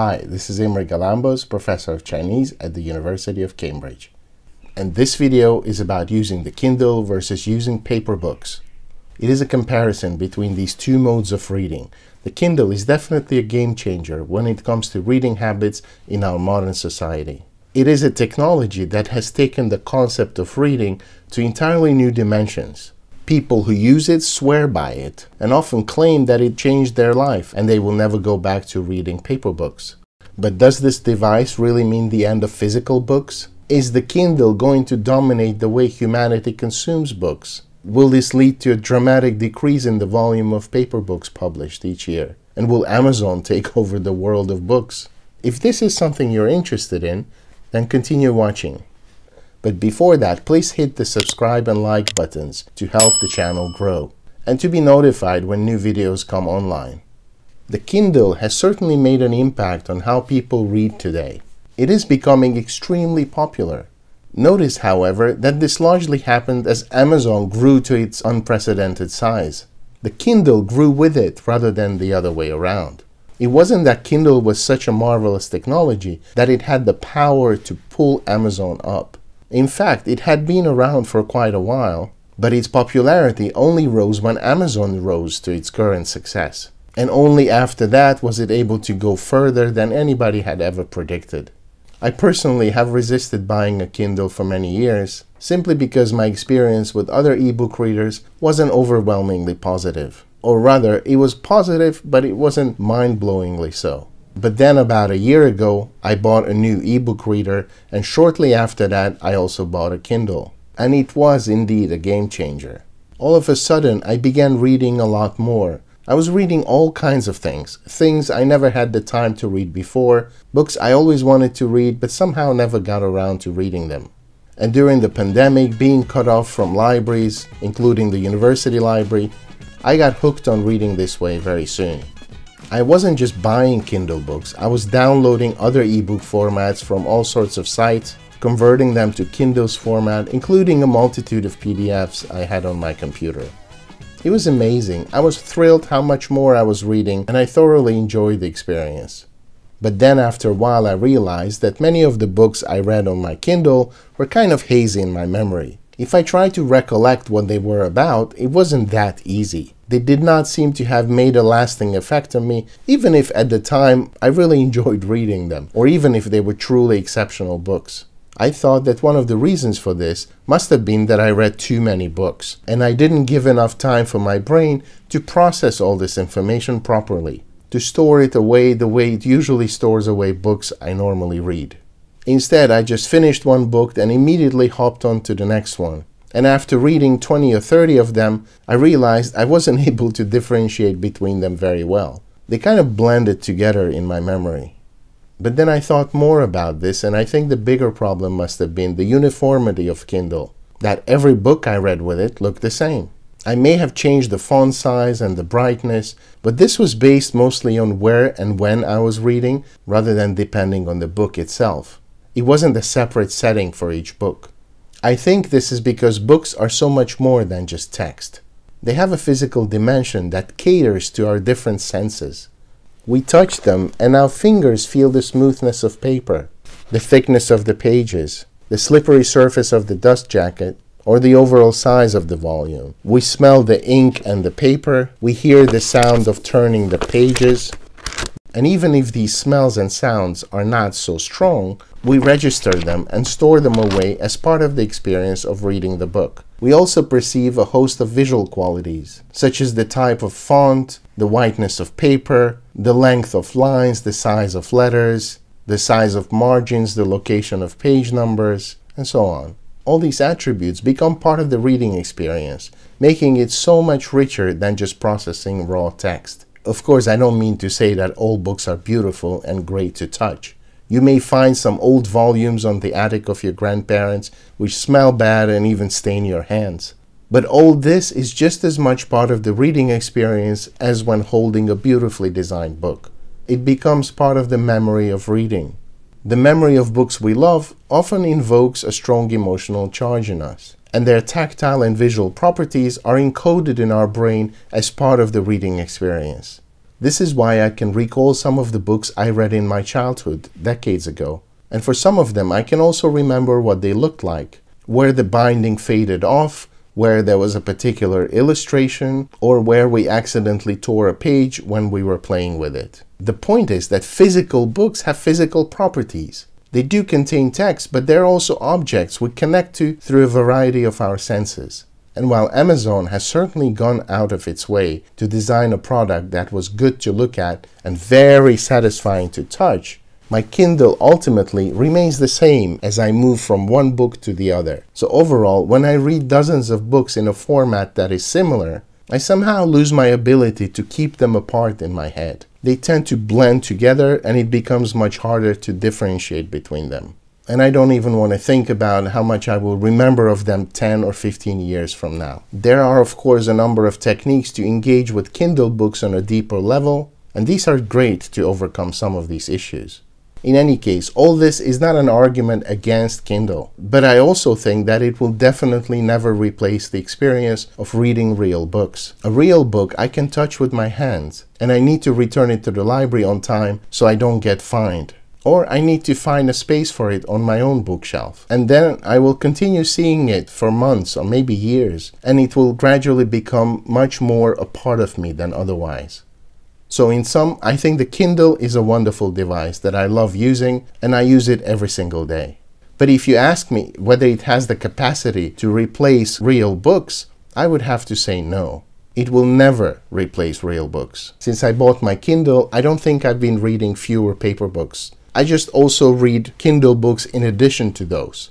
Hi, this is Imre Galambos, Professor of Chinese at the University of Cambridge. And this video is about using the Kindle versus using paper books. It is a comparison between these two modes of reading. The Kindle is definitely a game changer when it comes to reading habits in our modern society. It is a technology that has taken the concept of reading to entirely new dimensions. People who use it swear by it and often claim that it changed their life and they will never go back to reading paper books. But does this device really mean the end of physical books? Is the Kindle going to dominate the way humanity consumes books? Will this lead to a dramatic decrease in the volume of paper books published each year? And will Amazon take over the world of books? If this is something you're interested in, then continue watching. But before that, please hit the subscribe and like buttons to help the channel grow and to be notified when new videos come online. The Kindle has certainly made an impact on how people read today. It is becoming extremely popular. Notice, however, that this largely happened as Amazon grew to its unprecedented size. The Kindle grew with it rather than the other way around. It wasn't that Kindle was such a marvelous technology that it had the power to pull Amazon up. In fact, it had been around for quite a while, but its popularity only rose when Amazon rose to its current success. And only after that was it able to go further than anybody had ever predicted. I personally have resisted buying a Kindle for many years, simply because my experience with other ebook readers wasn't overwhelmingly positive. Or rather, it was positive, but it wasn't mind blowingly so. But then about a year ago, I bought a new ebook reader, and shortly after that, I also bought a Kindle. And it was indeed a game changer. All of a sudden, I began reading a lot more. I was reading all kinds of things, things I never had the time to read before, books I always wanted to read but somehow never got around to reading them. And during the pandemic, being cut off from libraries, including the university library, I got hooked on reading this way very soon. I wasn't just buying Kindle books, I was downloading other ebook formats from all sorts of sites, converting them to Kindle's format, including a multitude of PDFs I had on my computer. It was amazing. I was thrilled how much more I was reading, and I thoroughly enjoyed the experience. But then after a while I realized that many of the books I read on my Kindle were kind of hazy in my memory. If I tried to recollect what they were about, it wasn't that easy. They did not seem to have made a lasting effect on me, even if at the time I really enjoyed reading them, or even if they were truly exceptional books. I thought that one of the reasons for this must have been that I read too many books, and I didn't give enough time for my brain to process all this information properly, to store it away the way it usually stores away books I normally read. Instead, I just finished one book and immediately hopped on to the next one. And after reading 20 or 30 of them, I realized I wasn't able to differentiate between them very well. They kind of blended together in my memory. But then I thought more about this, and I think the bigger problem must have been the uniformity of Kindle, that every book I read with it looked the same. I may have changed the font size and the brightness, but this was based mostly on where and when I was reading rather than depending on the book itself. It wasn't a separate setting for each book. I think this is because books are so much more than just text. They have a physical dimension that caters to our different senses. We touch them and our fingers feel the smoothness of paper, the thickness of the pages, the slippery surface of the dust jacket, or the overall size of the volume. We smell the ink and the paper, we hear the sound of turning the pages, and even if these smells and sounds are not so strong, we register them and store them away as part of the experience of reading the book. We also perceive a host of visual qualities, such as the type of font, the whiteness of paper, the length of lines, the size of letters, the size of margins, the location of page numbers, and so on. All these attributes become part of the reading experience, making it so much richer than just processing raw text. Of course, I don't mean to say that all books are beautiful and great to touch. You may find some old volumes on the attic of your grandparents which smell bad and even stain your hands. But all this is just as much part of the reading experience as when holding a beautifully designed book. It becomes part of the memory of reading. The memory of books we love often invokes a strong emotional charge in us, and their tactile and visual properties are encoded in our brain as part of the reading experience. This is why I can recall some of the books I read in my childhood, decades ago. And for some of them, I can also remember what they looked like, where the binding faded off, where there was a particular illustration, or where we accidentally tore a page when we were playing with it. The point is that physical books have physical properties. They do contain text, but they're also objects we connect to through a variety of our senses. And while Amazon has certainly gone out of its way to design a product that was good to look at and very satisfying to touch, my Kindle ultimately remains the same as I move from one book to the other. So overall, when I read dozens of books in a format that is similar, I somehow lose my ability to keep them apart in my head. They tend to blend together and it becomes much harder to differentiate between them and I don't even want to think about how much I will remember of them 10 or 15 years from now. There are, of course, a number of techniques to engage with Kindle books on a deeper level, and these are great to overcome some of these issues. In any case, all this is not an argument against Kindle, but I also think that it will definitely never replace the experience of reading real books. A real book I can touch with my hands, and I need to return it to the library on time so I don't get fined or I need to find a space for it on my own bookshelf. And then I will continue seeing it for months or maybe years, and it will gradually become much more a part of me than otherwise. So, in sum, I think the Kindle is a wonderful device that I love using, and I use it every single day. But if you ask me whether it has the capacity to replace real books, I would have to say no. It will never replace real books. Since I bought my Kindle, I don't think I've been reading fewer paper books. I just also read Kindle books in addition to those.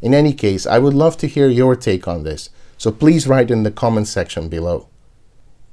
In any case, I would love to hear your take on this, so please write in the comment section below.